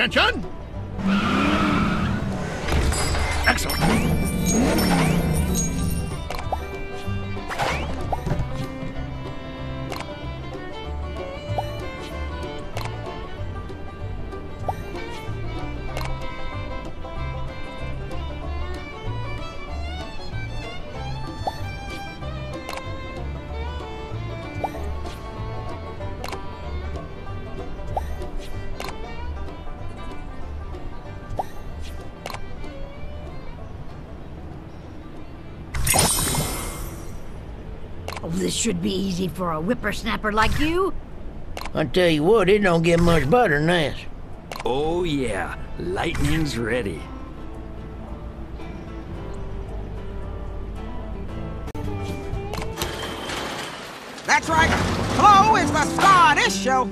Attention! Excellent. Should be easy for a whippersnapper like you. I tell you what, it don't get much better than this. Oh yeah, lightning's ready. That's right. Flo is the star of this show.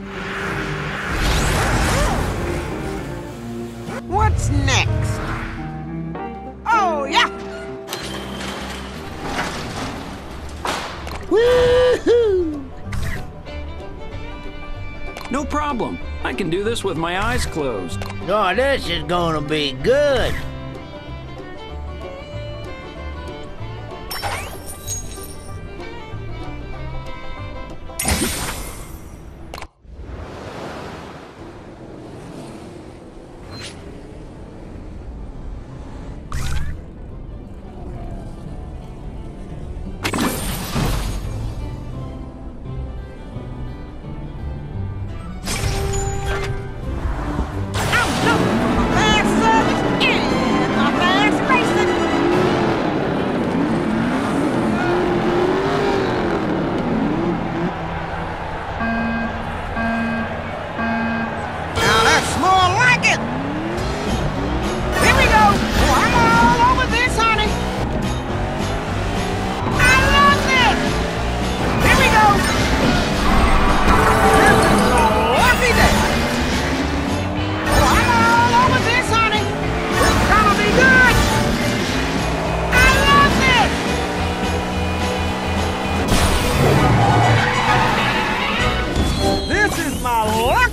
What's next? Problem. I can do this with my eyes closed. Oh, this is gonna be good.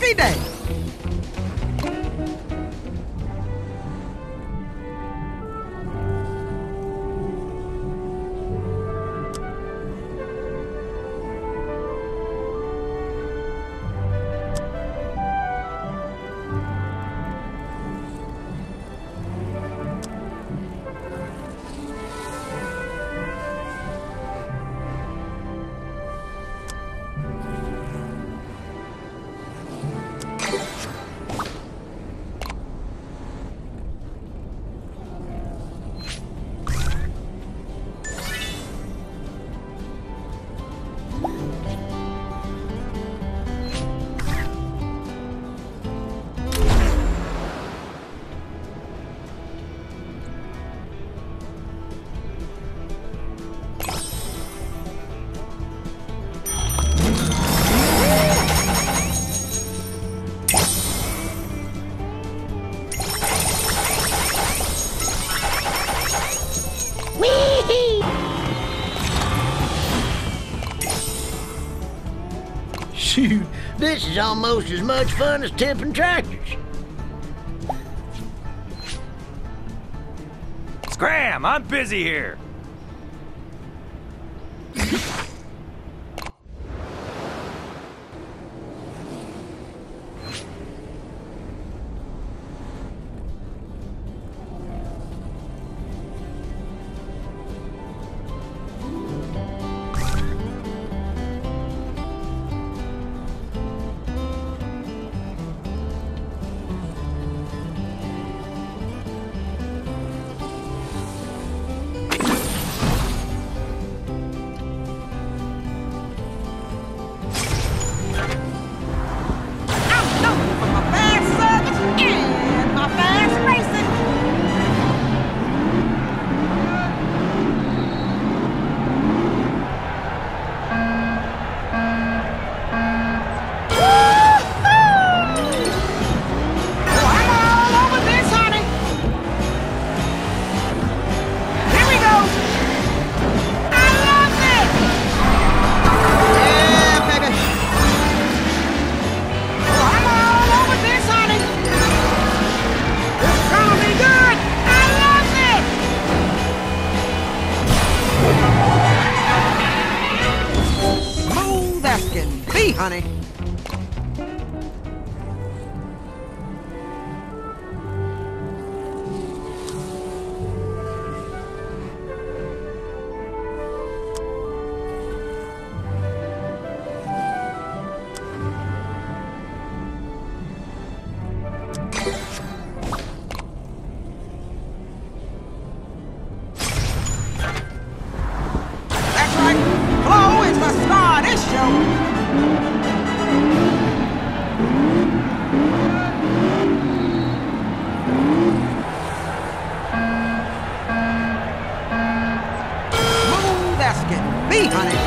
Lucky day. Is almost as much fun as tipping tractors. Scram! I'm busy here. honey. on it.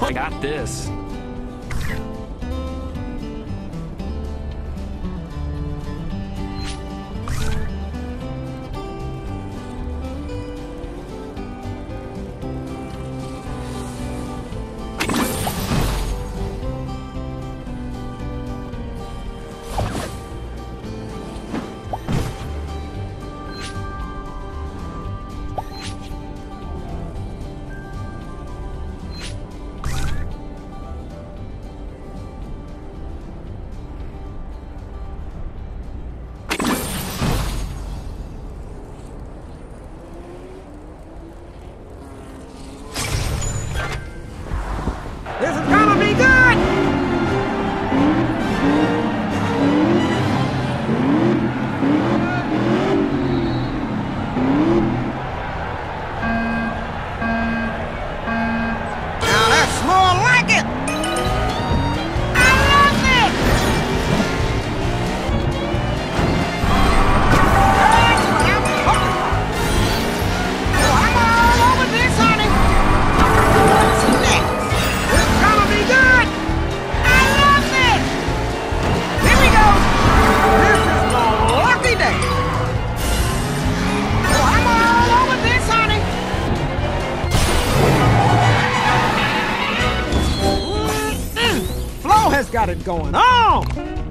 I got this. going on?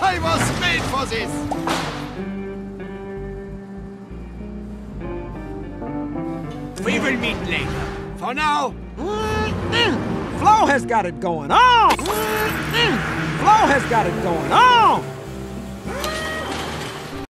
I was made for this! We will meet later. For now... Flo has got it going on! Flo has got it going on!